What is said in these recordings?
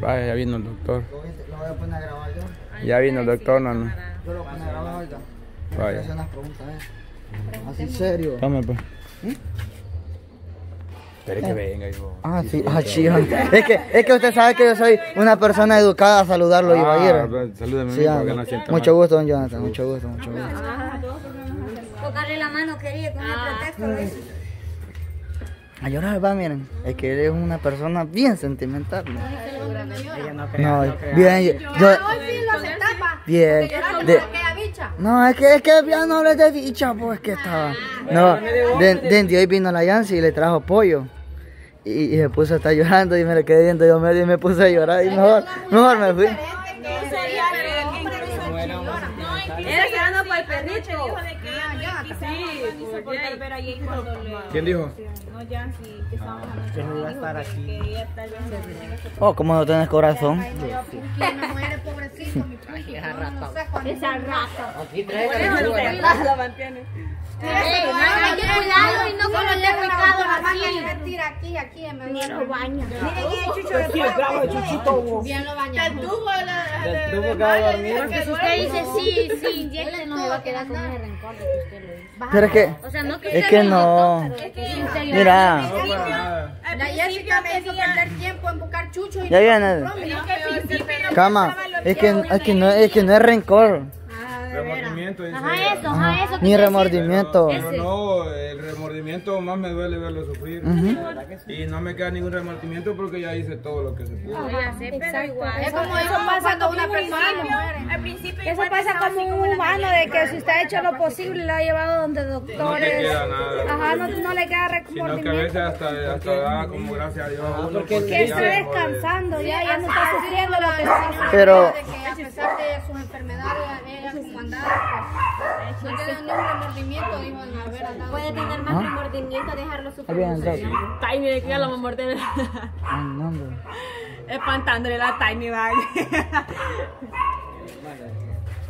Vaya, ya vino el doctor. Lo voy a- poner a grabar yo. Ya vino el doctor, no, no. Yo lo voy a grabar, oiga. Voy a Vaya. hacer unas preguntas, eh. Así serio. Tome, pues. Espere que venga, hijo. Ah, sí, ah, chido. Es que, es que usted sabe que yo soy una persona educada a saludarlo y va a ir. Ah, pues, salúdame a Sí, ah, no mucho mal. gusto, don Jonathan, mucho gusto, mucho gusto. Tocarle la mano quería con el pretexto lo hizo. A llorar va, miren, es que él es una persona bien sentimental. ¿no? No, bien, yo, yo- Hoy sí lo aceptaba. bien, Llorando de- no, es que, es que ya no hables de bicha, pues que estaba, no, de, de, de hoy vino la Yancy y le trajo pollo, y, y se puso a estar llorando y me le quedé viendo yo medio y me puse a llorar y mejor, mejor me fui. Era esperando para el perrito. ¿Quién dijo? Oh, como no corazón. ¿Quién me muere, pobrecito, mi padre? No. Esa rata. La mantiene. Hay que cuidarlo y no con los dedos picados así. Tira aquí, aquí, me Ni lo baña. Miren, el chucho de pollo. Porque si usted dice sí, sí, inyecte, no se va a quedar con ese rencor de que usted lo hizo. Pero es que, O sea, no que es que no, que mira, La Jessica me hizo perder tiempo en buscar chucho y ya viene, cama, es que, es que no, es que no es rencor, Remordimiento, dice. Ajá, eso, ajá, eso. ni remordimiento. Pero no, el remordimiento más me duele verlo sufrir. Y no me queda ningún remordimiento porque ya hice todo lo que se pudo. Pero igual. Es como eso pasa cuando una persona muere. Eso pasa como un humano de que si usted ha hecho lo posible, lo ha llevado donde No doctores. queda nada. Ajá, no, no le queda Sino que a veces remordimiento. hasta, hasta da como gracias a Dios a uno porque Que está descansando ya, ya no está sufriendo lo que está Pero, De que a pesar de sus enfermedades, andaba, pues, no tiene ningún remordimiento, dijo, en haber. Puede tener más remordimiento, dejarlo ahí sufrir. el. Tiny de que ya la va a morder. Ay, no, hombre. Espantándole la Tiny bag.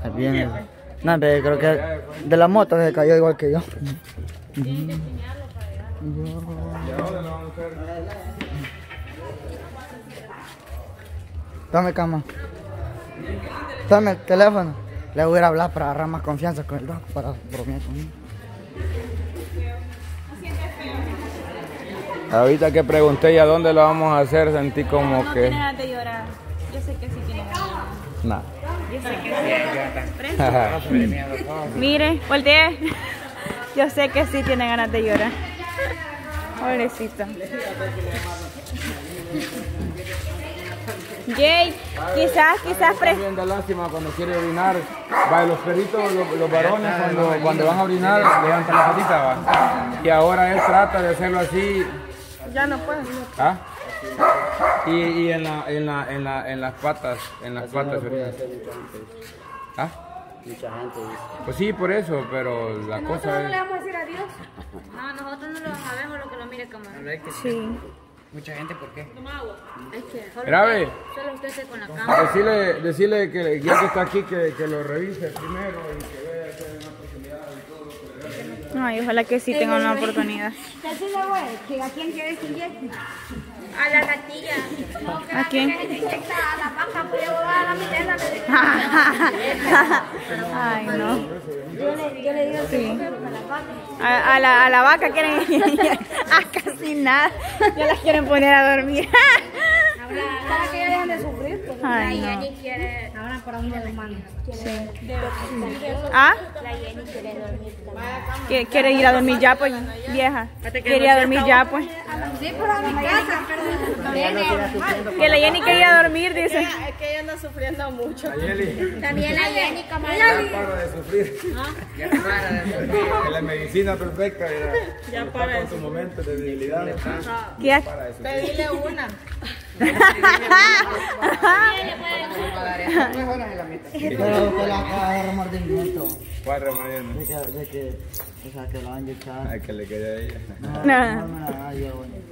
Ahí viene. No, pero creo que de la moto se cayó igual que yo. Dame cama. Dame el teléfono. Le voy a a hablar para agarrar más confianza con el doc, para bromear conmigo. Ahorita que pregunté ya dónde lo vamos a hacer, sentí como No que... tiene ganas de llorar. Yo sé que sí tiene. Nah. Mire, voltee. Yo sé que sí tiene ganas de llorar. Pobrecito. Jay, quizás, quizás pre También da lástima cuando quiere orinar. Va, los perritos, los, los varones, cuando, cuando van a orinar, levantan la patita, va. Y ahora él trata de hacerlo así. Ya no puedo. ¿Ah? Y, y en, la, en, la, en, la, en las patas, en las patas. orina. ¿Ah? Pues sí, por eso, pero la cosa es... vamos a decir adiós? No, nosotros no lo sabemos lo que lo mire cámara. Sí. Mucha gente, ¿por qué? Es que solo, Grave. solo usted se con la cámara. Decirle, decirle que ya que está aquí, que, que lo revise primero y que vea si hay una posibilidad y todo lo que le Ay, ojalá que sí tengan una oportunidad. Decirle, güey, que a quién quieres que inyecte. A la gatilla. ¿A quién? A la vaca, pues yo voy a la mitad Ay, no. Yo le, yo le digo Sí. A, a la, a la vaca quieren a casi nada. Ya las quieren poner a dormir. para que ya dejen de sufrir. Pues. Ay, no. Jenny quiere. Ahora para uno de humano. ¿Ah? La Jenny quiere dormir también. ¿Qui- ¿Quiere ir a dormir ya, pues, vieja? ¿Quiere ir a dormir ya, pues? Sí, pero a mi casa, pero. Que la Jenny quería dormir, dice. Es que ella anda sufriendo mucho. También la Jenny, ya camarada. para de sufrir. Ya para de sufrir. La medicina perfecta. Ya, ya para con su momento de debilidad. ¿Qué? Para eso. Pedirle una. Pero usted la acaba de remordimiento. ¿Cuál remordimiento? De que, de que O sea, que lo van a inyectar. Ay, que le quede a ella. No, No. no la da, yo lo voy a inyectar.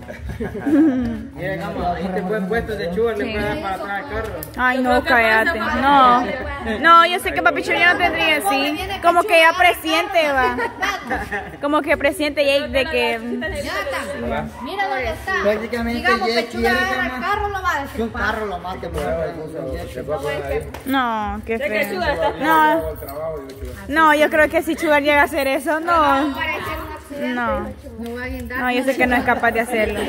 Mira, cama, este buen puesto de chuva le puede dar para atrás al carro. Ay, no, cállate. No. No, yo sé que papi Chulo ya no tendría así. Como que ya presiente, va. Como que presiente ya de que. Mira dónde está. Prácticamente Digamos, ya pechuga quiere agarra el carro, lo va a Que un decir. carro lo mate fue ahí. No, qué feo. No. No, no, yo creo que si Chugar llega a hacer eso, no. No. No yo sé que no es capaz de hacerlo.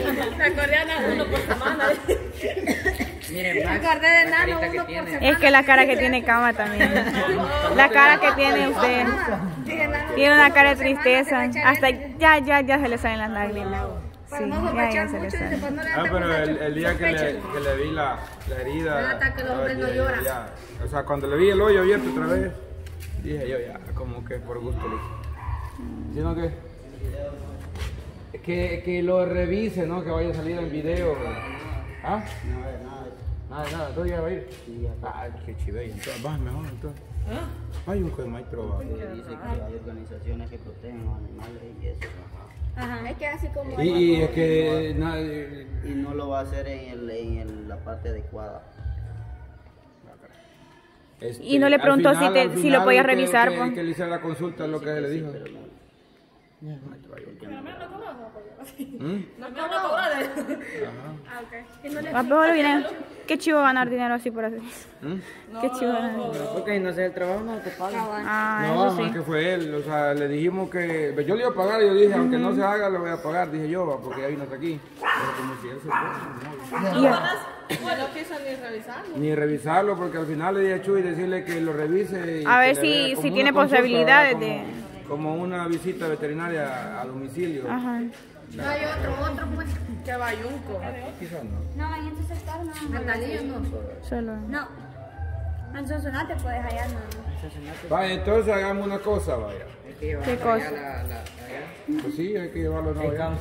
Miren, Me Max, acordé de la Nano, carita que uno por semana. Es que la cara que tiene cama también. La cara que tiene usted. Nano, Tiene una cara de por semana tristeza. Hasta ya, ya, ya se le salen las lágrimas. Sí, ya, ya se le salen. Ah, pero el, el día que le, que le vi la, la herida. Hasta que el hombre no ya- llora. ya. O sea, cuando le vi el hoyo abierto otra vez, dije yo ya, como que por gusto lo hice. Sino que, que, que lo revise, ¿no? Que vaya a salir en video. ¿Ah? Nada, nada, todo ya va a ir. Ah, qué chivey, entonces vas mejor entonces. Hay un juez maestro. Dice que hay organizaciones que protegen a los animales y eso. Ajá, es que así como. Y, y es que nadie. Y no lo va a hacer en, el, en el- la parte adecuada. este, Y no le preguntó si te- si lo podía que- revisar, Que, pues. que le hiciera la consulta, lo que le dijo. ¿Mm? Ah, pero lo viene. Qué chivo ganar dinero así por así. ¿Mm? Qué chivo ganar dinero. Porque no sé el trabajo, no te pagan. Ah, No, eso más sí. que fue él, o sea, le dijimos que yo le iba a pagar, yo dije, aunque no se haga, lo voy a pagar, dije yo, va, porque ya vino hasta aquí. Pero como si él se fue, Y- no. Ni revisarlo, porque al final le dije a Chuy decirle que lo revise. y A ver si- si tiene posibilidades de- Como, una visita veterinaria a domicilio. Ajá. No hay otro, otro pues. Quizás no. No, en este sector no. No. Solo. No. En Sonsonate puedes hallar no. Vaya, entonces hagamos una cosa, vaya. ¿Qué cosa? Pues sí, hay que llevarlo a Nueva York.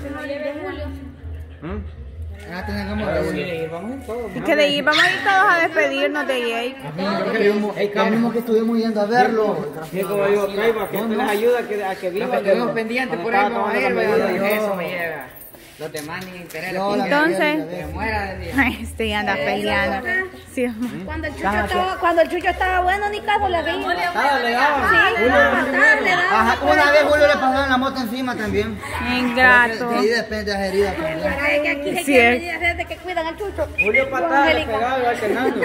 ¿Mm? Ah, tenemos vamos todo. Que de ahí vamos a ir todos a despedirnos de Jake. Lo mismo que estuvimos yendo a verlo. Sí, como digo, Caiba, que les ayuda a que, a que vivan. Estuvimos pendientes por ahí, vamos a ir, ¿verdad? Eso me llega. Los demás ni interés. No, la Entonces- este anda peleando. Sí, Cuando el chucho estaba, cuando el chucho estaba bueno, ni caso le daba. Sí. Ajá, una vez Julio le pasaron la moto encima también. ingrato. Ahí depende de las heridas también. Que Sí, es. cuidan al chucho. Julio patada, le pegaba igual que Nando.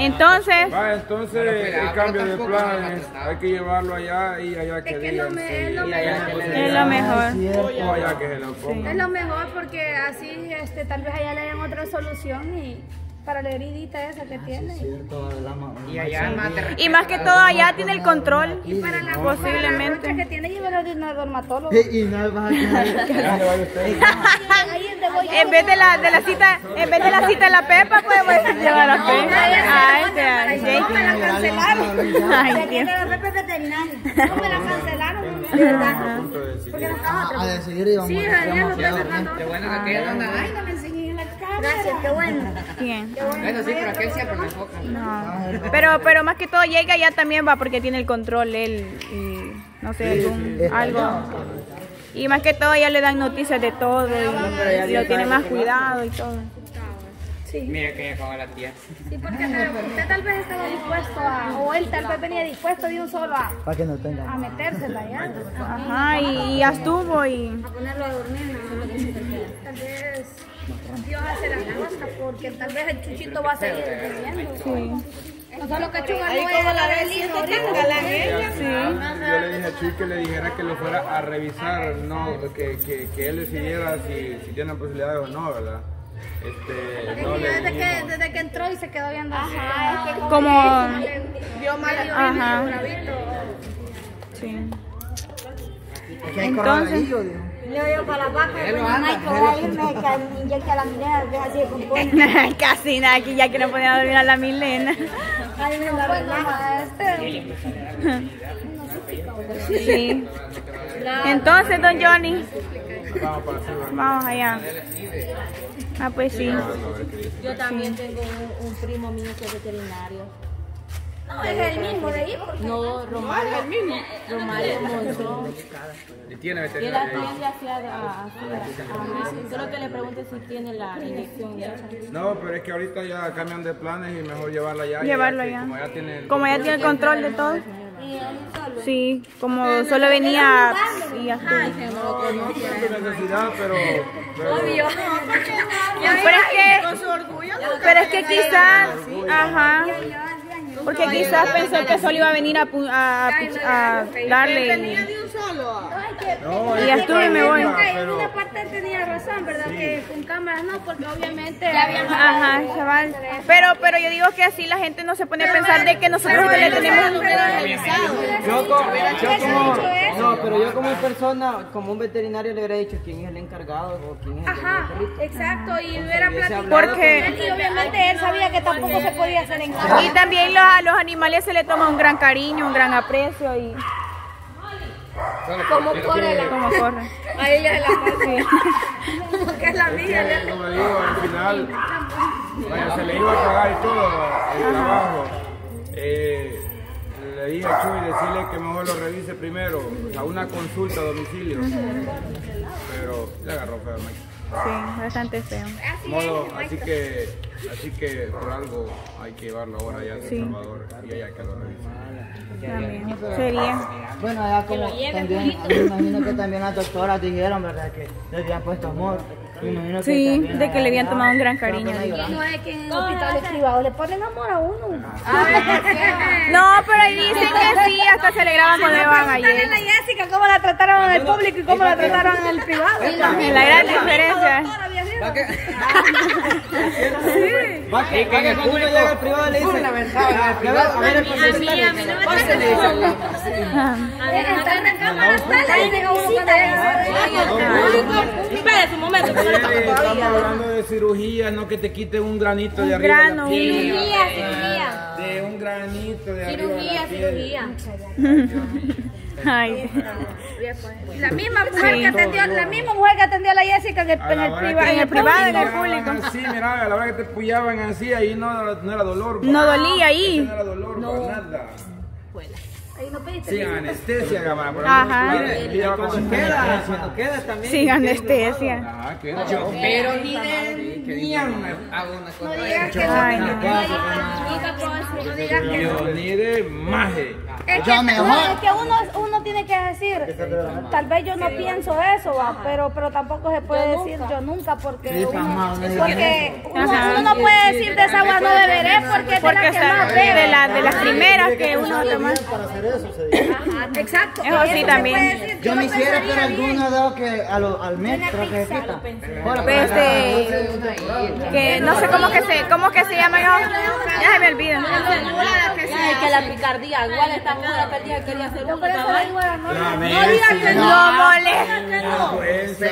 Entonces, entonces el cambio de plan es, hay que llevarlo allá y allá que digan es lo Y mejor. es lo mejor. o allá que se lo pongan. Es lo mejor porque así este, tal vez allá le den otra solución y para la heridita esa que tiene. Y allá más te Y más que todo allá tiene el control. Y para la Posiblemente. rocha que tiene, llévelo de un dermatólogo. Y no vas a En vez de la, de la cita, en vez de la cita de la Pepa, podemos llevar a Pepa. Ay, te No me la cancelaron. Ay, la Pepe veterinaria. No me la cancelaron, verdad. Porque no estaba a decidir y vamos Sí, a Daniel. Qué bueno que aquel anda. Ay, No me enseñé en la cámara. Gracias, qué bueno. Bien. Bueno, sí, pero aquel siempre me enfoca. No. Pero, pero más que todo llega allá también va porque tiene el control él y no sé, algún, algo. Y más que todo ya le dan noticias de todo y lo tiene más cuidado y todo. Mira que acabó la tía. Sí, porque usted tal vez estaba dispuesto a, o él tal vez venía dispuesto de un solo a, Para que no tenga. a metérsela ya. Ajá, y, y ya estuvo y A ponerlo a dormir, no lo que. Tal vez Dios hace las cosas porque tal vez el chuchito va a seguir viviendo. sí. No solo que Chuga no es la del hijo ahorita. Yo le dije a Chuy que le dijera que lo fuera a revisar, no, que, que, que él decidiera si, si tiene posibilidades o no, ¿verdad? Este, no le Desde que, desde que entró y se quedó viendo así. Como, Vio mal ajá, sí. Aquí hay Entonces-. Yo digo para la vaca, pues no hay que voy a irme que me inyecte a la minera, que así compone. Casi nada, aquí ya que no podía dormir a la Milena. Ahí me la relaja. Sí. Entonces, don Johnny, Vamos allá. Ah, pues sí. Yo también tengo un, un primo mío que es veterinario. No, es el mismo de ahí. porque- No, Romario. el mismo. Romario Monzón. Y tiene Y él veterinario. atiende hacia a- así, ajá. Solo que le pregunte si tiene la inyección ya. No, pero es que ahorita ya cambian de planes y mejor llevarla allá. Llevarlo allá. Como ya tiene el Como ya tiene el control de todo. Sí, como solo venía y así. No, no por necesidad, pero... pero Pero es que, pero es que quizás, ajá, porque quizás pensó que solo iba a venir a, a, a darle y, no, y ya estuve y me voy. En pero- una parte él tenía razón, ¿verdad? Que con cámaras no, porque obviamente... Ajá, chaval. Pero, pero yo digo que así la gente no se pone a pensar de que nosotros no le tenemos. Yo como, yo como, no, pero yo como persona, como un veterinario le hubiera dicho quién es el encargado o quién es el Ajá, exacto, y hubiera platicado Porque- y obviamente él sabía que tampoco se podía hacer en casa. Y también los, a los animales se le toma un gran cariño, un gran aprecio y Como corre la... como corre. A ella es la Como que es la mía. Es que, como le digo, al final, vaya, se le iba a pagar y todo el trabajo. Eh, le dije a Chuy decirle que mejor lo revise primero, a una consulta a domicilio. Pero le agarró feo, Mike. Sí, bastante feo. Modo, así que, así que por algo hay que llevarlo ahora ya a El Sí. Salvador y allá que lo revise. También. Sería. Bueno, ya como también, me imagino que también las doctoras dijeron, ¿verdad? Que le habían puesto amor. Que Sí, también de que le habían tomado un gran cariño. No es que en hospitales privados le ponen amor a uno. No, pero ahí dicen que sí, hasta se le graban cuando van ayer. la Jessica cómo la trataron en el público y cómo la trataron en el privado. La gran diferencia. Va que, va que cuando uno llega al privado le dicen, a ver, a ver, paciente. Está en la cámara, a. Espérate un momento, que no le toca Estamos hablando de cirugía, no que te quite un granito de Un arriba grano. Cirugía, cirugía. De un granito de arriba Cirugía, cirugía. Ay. La misma mujer que atendió, la misma mujer que atendió a la Jessica en el, en el privado. que en el te privado, en el puyaban público. Así, mira, a la hora que te puyaban así, ahí no, no era dolor. No pa. dolía ahí. No era dolor, para nada. Ahí no pediste. Sin anestesia, cámara. Ajá. con Cuando queda, cuando queda también. Sin anestesia. Ajá, queda. Pero ni de me hago una cosa. Ay, no. No digas que Yo ni de maje. Es que, no, es que uno, uno tiene que decir, tal vez yo no pienso eso, va, pero, pero tampoco se puede decir yo nunca, porque uno, no digas porque uno, uno no puede decir de esa agua no beberé porque es de Porque la que más bebe. de, la, de las primeras que uno toma. Eso, se dice. Ajá, exacto. Eso sí también. Yo no me hiciera, pero bien. alguno dado que a lo, al mes creo que que no sé cómo que se, cómo que se llama yo. Ya se me olvida. La picardía, igual esta muda que día quería hacer un no, digas que no. No molesta. vergüenza.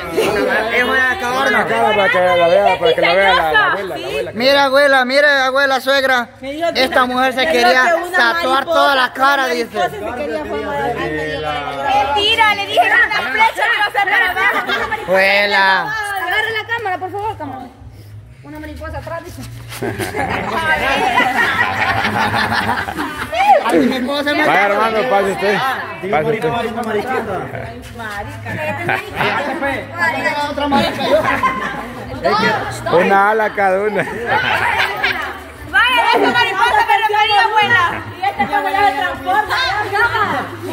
es una La cabrona. cara para que la vea, para que la vea la, la abuela, la abuela. Mira, abuela, mira, abuela, suegra. Esta mujer se quería tatuar toda la cara, dice. Mentira, le dije que una flecha no se para abajo. Abuela. Agarre la cámara, por favor, cámara. Una mariposa atrás, dice. Vaya hermano, pase usted. Pase usted. otra marica yo. Una ala cada una. Vaya, esa mariposa me refería, abuela. Y esta cámara se transforma.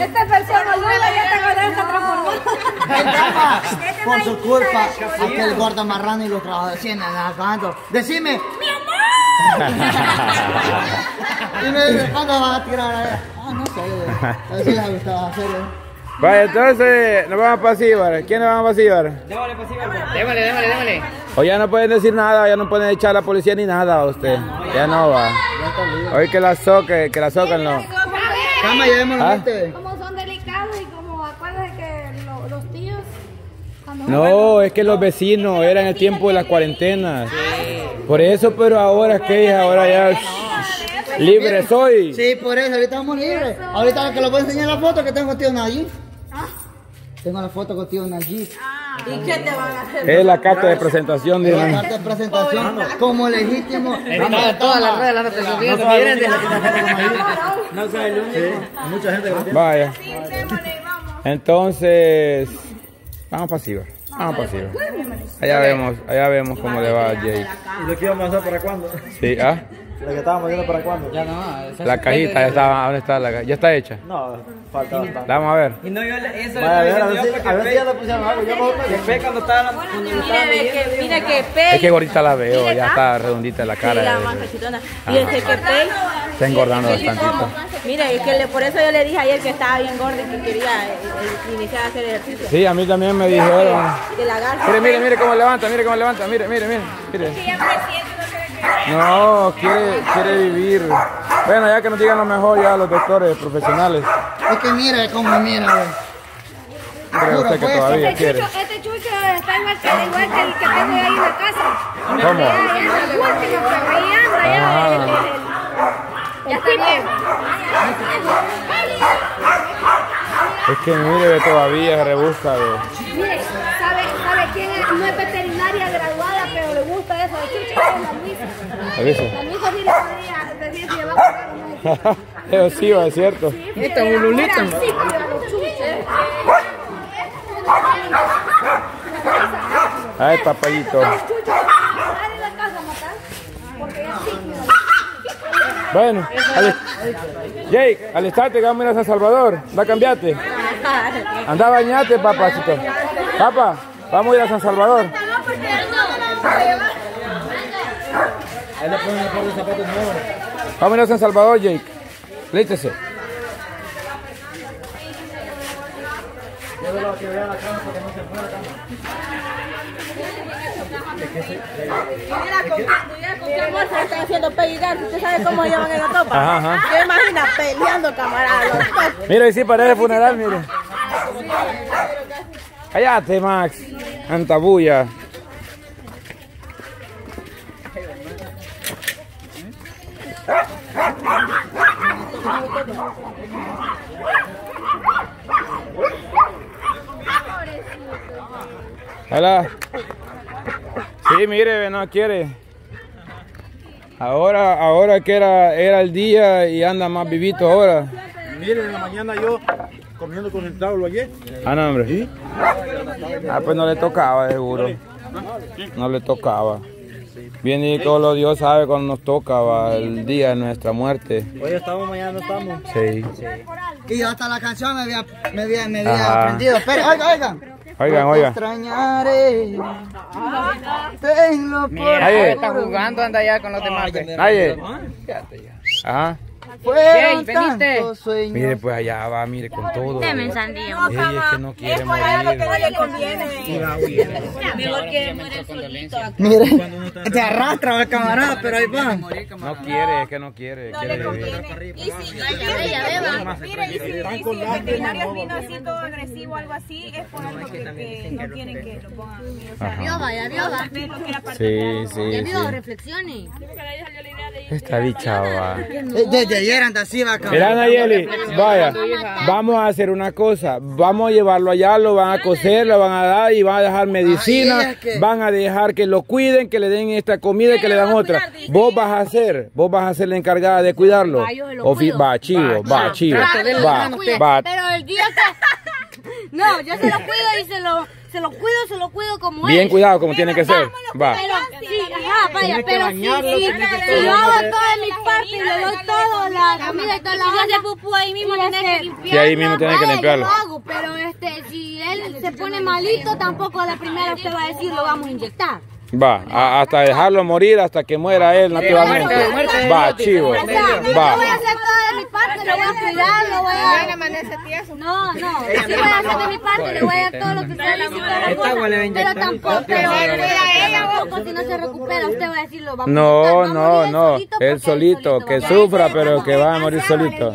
Esta es versión Lula y esta se transformó. Por su culpa, aquel gordo marrano y los trabajadores acabando. Decime. ¡Mi amor! y me dice, ¿cuándo vas a tirar allá? Ah, no sé. A ver si les gustaba hacerlo. Vaya, entonces nos vamos para Síbar. ¿Quién nos vamos para Síbar? Démosle, pues, démosle, démosle, démosle. O ya no pueden decir nada, ya no pueden echar a la policía ni nada a usted. Ya no va. Hoy que la soque, que la socan no. Cama, llevémoslo ¿Ah? este. Como son delicados y como acuérdate que lo- los tíos. cuando No, es que los vecinos eran el tiempo de las cuarentenas. Por eso, pero ahora que ahora ya libre soy. Sí, por eso, ahorita estamos libres. Ahorita que les voy a enseñar la foto que tengo contigo Nayib. Tengo la foto contigo Nayib. ¿Y qué te van a hacer? Es la carta de presentación de La carta de presentación como legítimo. Está todas las redes, las representaciones No sé, el único. Mucha gente. Vaya. Entonces, vamos pasiva. Vamos pasiva. Allá vemos, allá vemos cómo le va a Jake. ¿Y lo que íbamos a hacer para cuándo? Sí, ¿ah? Lo que estábamos viendo para cuándo. Ya no, La cajita ya está, ¿dónde está la cajita? Ya está hecha. No, falta bastante. La vamos a ver. Y no, yo eso Vaya, a ver, a ver si, a ver si ya le pusieron algo. Yo Pe- Pe cuando estaba Mire, ve leyendo, que, que Es que gordita la veo, ya ¿ah? está redondita la Sí, cara. la más cachetona. Y es que. Está engordando bastantito. Mire, es que le- por eso yo le dije ayer que estaba bien gorda y que quería eh, eh, iniciar a hacer ejercicio. Sí, a mí también me dijeron. La garza. Mire, mire, mire cómo levanta, mire cómo levanta, mire, mire, mire. mire. No, quiere, quiere vivir. Bueno, ya que nos digan lo mejor ya los doctores profesionales. Es que mira cómo mira, güey. ¿Cree usted que todavía Este quiere? chucho, este chucho está igual que, igual que el que tengo ahí en la casa. ¿Cómo? Ya, ya es el último, pero ahí anda ya Es que mire, ve, todavía se rebusca. Mire, ¿sabe, ¿sabe quién es? No es veterinaria graduada, pero le gusta eso? Es la Luisa. La Luisa sí le podría decir si le va a pagar. Eso sí, va, es cierto. Sí cuida a los chuchos. Ay, papayito. Chuchos van Bueno, ale- Jake, alistarte que vamos a ir a San Salvador. Da cambiate. Anda, bañate, papacito. Papá, vamos a ir a San Salvador. Vamos a ir a San Salvador, Jake. Lístese. Que amor se están haciendo peigar. ¿Usted sabe cómo llevan en la topa? Ajá, ajá. ¿Qué imagina peleando, camarada? Los dos. Mira, y sí parece funeral, mire. Cállate, Max. Antabulla. Hola. Sí, mire, no quiere. Ahora, ahora que era, era el día y anda más vivito ahora. Mire, en la mañana yo comiendo con el tablo ayer. Ah, no, hombre. Ah, pues no le tocaba, seguro. No le tocaba. Bien y todo Dios sabe cuando nos toca va, el día de nuestra muerte. Hoy estamos, mañana no estamos. Sí. Y yo hasta la canción me había, me había, me había aprendido. Espera, oigan, oigan. Oigan, No te oigan. extrañaré. Tenlo por Aye. Está jugando, anda allá con los demás. ve. Aye. Ajá. Fueron veniste. tantos sueños. Mire, pues allá va, mire, con todo. Deme sandía. Ey, es que no quiere Es por algo que no morir. le conviene. Mejor que muere solito. Mire, te arrastra el camarada, pero ahí va. No quiere, es que no quiere. Bella, beba. Mire, y si, el veterinario vino así todo agresivo o algo así, es por algo que, no quieren que lo pongan. Ya lo quiera partir. Sí, sí, Ya sí. bioba, reflexione. Esta bicha va. Eh, Anda así, va, Mira, camarada. Nayeli, vaya, vamos a hacer una cosa. Vamos a llevarlo allá, lo van a coser, lo van a dar y van a dejar medicina. Van a dejar que lo cuiden, que le den esta comida y que le dan otra. Vos vas a hacer, vos vas a ser la encargada de cuidarlo. Va, chivo, va, chivo. Va, va. Pero el día que... No, yo se lo cuido y se lo, se lo cuido, se lo cuido como Bien es. cuidado como tiene que ser. Va. Pero, sí, ajá, vaya, pero sí, sí, si yo hago todo de mi parte y le doy todo, la comida y toda la hace pupú ahí mismo, tienes que limpiarlo. Sí, ahí mismo tienes que limpiarlo. Yo lo hago, pero este, si él se pone malito, tampoco a la primera usted va a decir lo vamos a inyectar. Va, a- hasta dejarlo morir, hasta que muera él naturalmente. Va, chivo. O sea, yo voy a Va. Lo voy a cuidar, lo voy a... No, no, sí voy a hacer de mi parte, le voy a dar todo lo que usted dice, toda la Esta agua le va a cosa, pero tampoco, pero tampoco si no se recupera, usted va a decir lo vamos a No, no, no. solito Él solito, que sufra, pero que va a morir solito.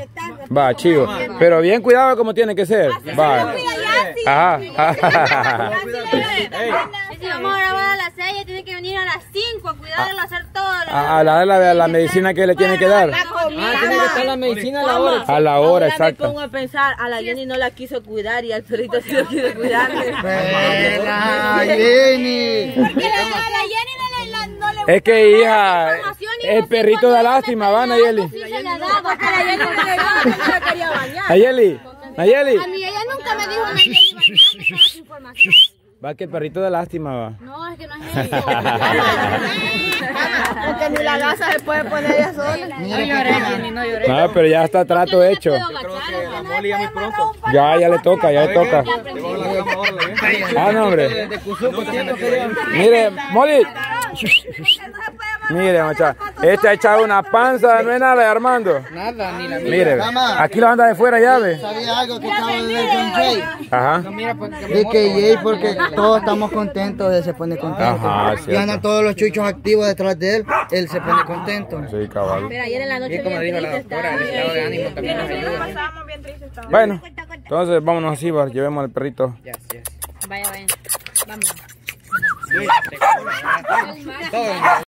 Va, chivo. Pero bien cuidado como tiene que ser. Va. Ajá. Vamos a grabar a las 6, tiene que venir a las 5 a cuidarlo, a hacer todo. A, a la, la, la medicina que le tiene que dar. La Ah, tiene que estar la medicina a la hora. A la hora, Ahora me exacto. pongo a pensar, a la Jenny no la quiso cuidar y al perrito sí lo quiso cuidar. Jenny. Porque la, a la Jenny no le, la- no le Es que, hija, el perrito da lástima, ¿va, Nayeli? algo, sí se la daba. Porque la Jenny no llegaba, que no la quería bañar. Nayeli, Nayeli. A mí ella nunca me dijo esa información. Va que el perrito da lástima, va. No, es que no es eso. Porque ni la gasa se puede poner ella sola. No lloré, Jenny, no lloré. No, pero ya está trato hecho. Ya, ya le toca, ya le toca. Ah, no, hombre. Quería. Mire, Molly. Mire, macha. Este ha echado una panza, no es nada de Armando. Nada, ni la mira. Mire, Mamá. aquí lo anda de fuera llave. ¿Sabía algo que acabo de ver John Jay? Ajá. Pues De que Jay, porque todos estamos contentos, él se pone contento. Ajá, y andan todos los chuchos activos detrás de él, él se pone contento. Sí, cabal. Pero ayer en la noche como dijo la doctora, el estaba. estado de ánimo también nos ayuda. Bueno, entonces vámonos así, va, llevemos al perrito. Yes, yes. Vaya, vaya. Vamos.